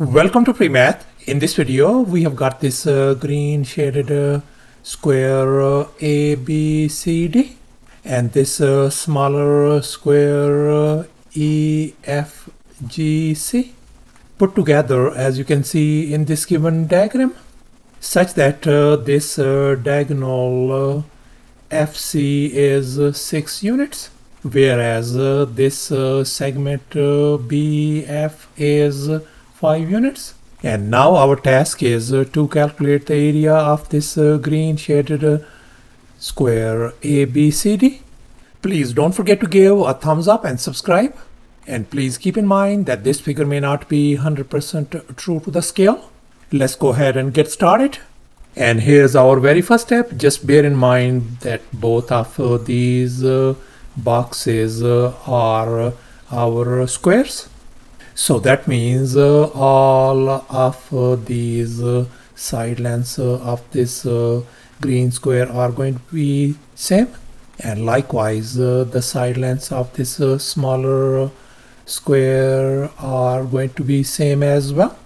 Welcome to PreMath. In this video, we have got this uh, green shaded uh, square uh, ABCD and this uh, smaller square uh, EFGC put together as you can see in this given diagram such that uh, this uh, diagonal uh, FC is uh, 6 units whereas uh, this uh, segment uh, BF is 5 units. And now our task is uh, to calculate the area of this uh, green shaded uh, square ABCD. Please don't forget to give a thumbs up and subscribe. And please keep in mind that this figure may not be 100% true to the scale. Let's go ahead and get started. And here's our very first step. Just bear in mind that both of uh, these uh, boxes uh, are our squares. So that means uh, all of uh, these uh, side lengths of this green square are going to be same and likewise the side lengths of this smaller square are going to be same as well.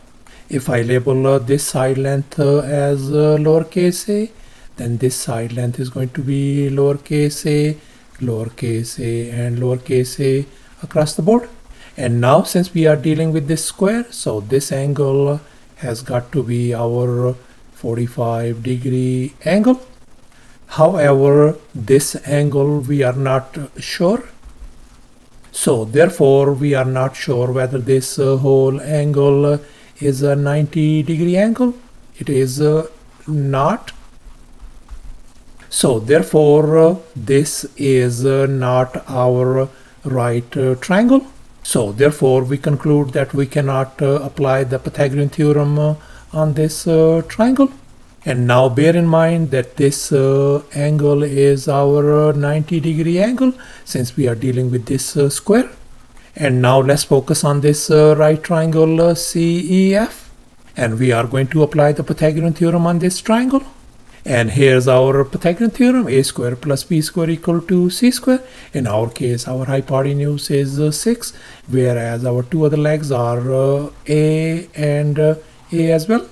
If I label uh, this side length uh, as uh, lowercase a then this side length is going to be lowercase a, lowercase a and lowercase a across the board. And now since we are dealing with this square, so this angle has got to be our 45 degree angle. However, this angle we are not sure. So therefore we are not sure whether this whole angle is a 90 degree angle. It is not. So therefore this is not our right triangle. So therefore we conclude that we cannot uh, apply the Pythagorean theorem uh, on this uh, triangle. And now bear in mind that this uh, angle is our uh, 90 degree angle since we are dealing with this uh, square. And now let's focus on this right triangle CEF. And we are going to apply the Pythagorean theorem on this triangle. And here's our Pythagorean theorem, a square plus b square equal to c square. In our case, our hypotenuse is uh, 6, whereas our two other legs are uh, a and uh, a as well.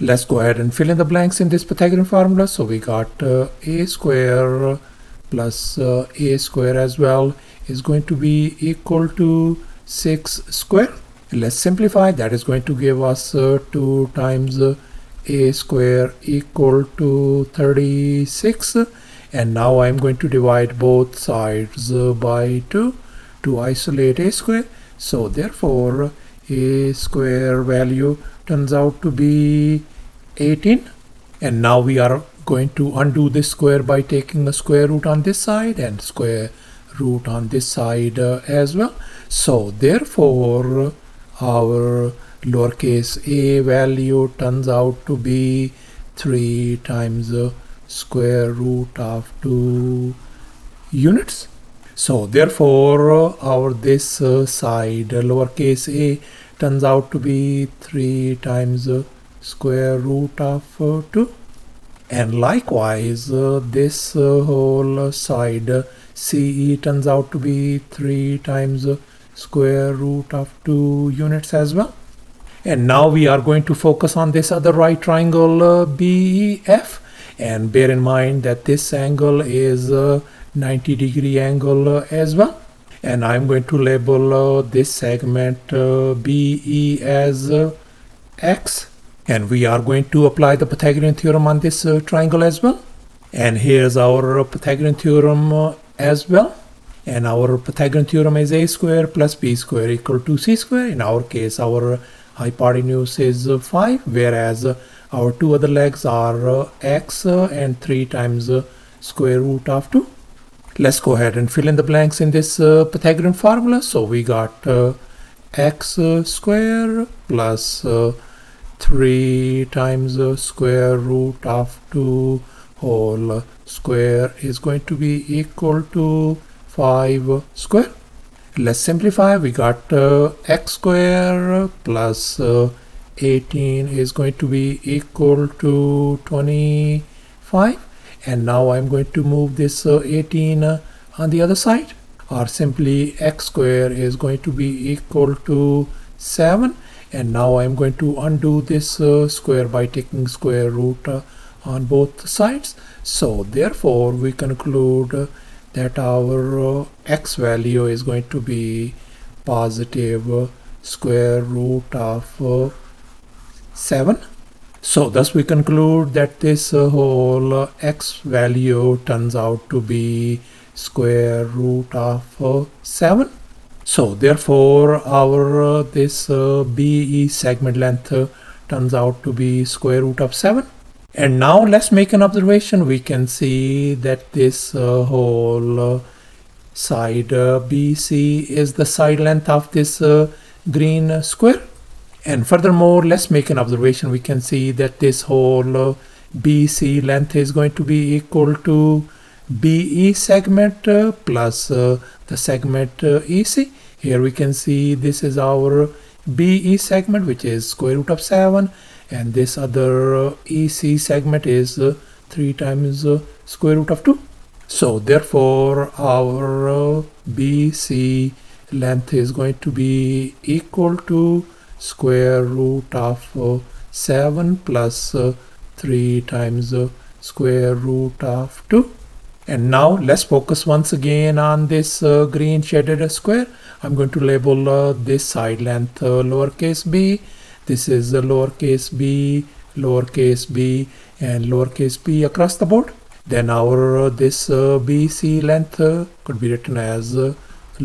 Let's go ahead and fill in the blanks in this Pythagorean formula. So we got uh, a square plus uh, a square as well is going to be equal to 6 square. Let's simplify. That is going to give us uh, 2 times a square equal to 36 and now I'm going to divide both sides by 2 to isolate a square. So therefore a square value turns out to be 18 and now we are going to undo this square by taking the square root on this side and square root on this side uh, as well. So therefore our lowercase a value turns out to be 3 times the square root of 2 units. So therefore our this uh, side lowercase a turns out to be 3 times the square root of uh, 2 and likewise uh, this uh, whole side uh, CE turns out to be 3 times the square root of 2 units as well and now we are going to focus on this other right triangle uh, BEF and bear in mind that this angle is a 90 degree angle uh, as well. And I'm going to label uh, this segment uh, BE as uh, X. And we are going to apply the Pythagorean theorem on this uh, triangle as well. And here's our Pythagorean theorem uh, as well. And our Pythagorean theorem is a square plus b square equal to c square. In our case our hypotenuse is uh, 5 whereas uh, our two other legs are uh, x uh, and 3 times square root of 2 let's go ahead and fill in the blanks in this uh, pythagorean formula. So we got uh, x uh, square uh, 3 times square root of 2 whole square is going to be equal to 5 square let's simplify. We got uh, x square plus uh, 18 is going to be equal to 25 and now I'm going to move this uh, 18 uh, on the other side. Or simply x square is going to be equal to 7 and now I'm going to undo this uh, square by taking square root uh, on both sides. So therefore we conclude that our uh, x value is going to be positive square root of uh, 7 so thus we conclude that this uh, whole x value turns out to be square root of uh, 7. So therefore our this BE segment length turns out to be square root of 7. And now let's make an observation. We can see that this whole side BC is the side length of this green square and furthermore, let's make an observation. We can see that this whole uh, BC length is going to be equal to BE segment uh, plus uh, the segment uh, EC. Here we can see this is our BE segment which is square root of 7 and this other uh, EC segment is uh, 3 times square root of 2. So therefore our BC length is going to be equal to square root of uh, 7 plus, uh, 3 times uh, square root of 2 and now let's focus once again on this uh, green shaded square. I'm going to label uh, this side length uh, lowercase b. This is the lowercase b lowercase b and lowercase b across the board. Then our this BC length could be written as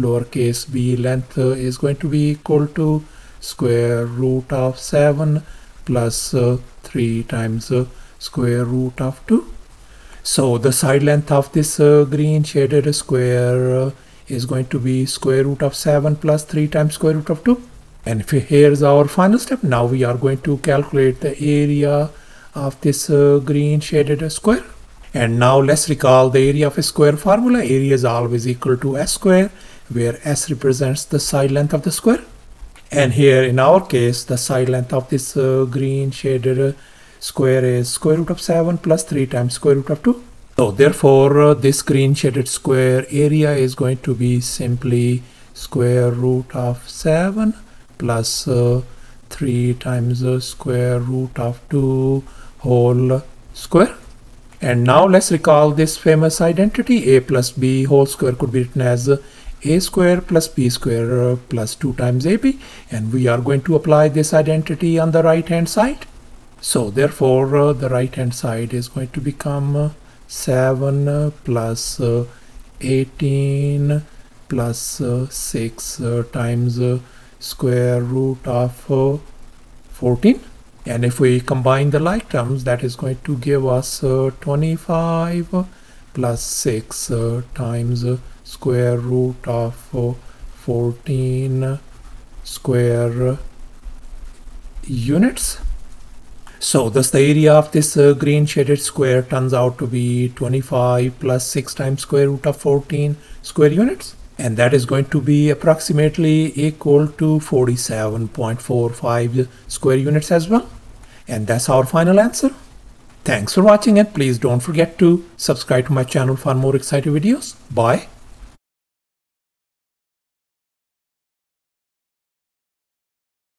lowercase b length is going to be equal to square root of 7 plus, uh, 3 times uh, square root of 2. So the side length of this uh, green shaded square uh, is going to be square root of 7 plus 3 times square root of 2. And here's our final step. Now we are going to calculate the area of this uh, green shaded square. And now let's recall the area of a square formula. Area is always equal to s square, where s represents the side length of the square. And here in our case, the side length of this uh, green shaded uh, square is square root of 7 plus 3 times square root of 2. So therefore, uh, this green shaded square area is going to be simply square root of 7 plus, uh, 3 times the square root of 2 whole square. And now let's recall this famous identity a plus b whole square could be written as a square plus b square uh, plus 2 times ab and we are going to apply this identity on the right hand side. So therefore uh, the right hand side is going to become uh, 7 uh, plus uh, 18 plus, uh, 6 times square root of 14 and if we combine the like terms that is going to give us 25 plus 6 times square root of 14 square units. So thus the area of this uh, green shaded square turns out to be 25 plus 6 times square root of 14 square units. And that is going to be approximately equal to 47.45 square units as well. And that's our final answer. Thanks for watching and please don't forget to subscribe to my channel for more exciting videos. Bye.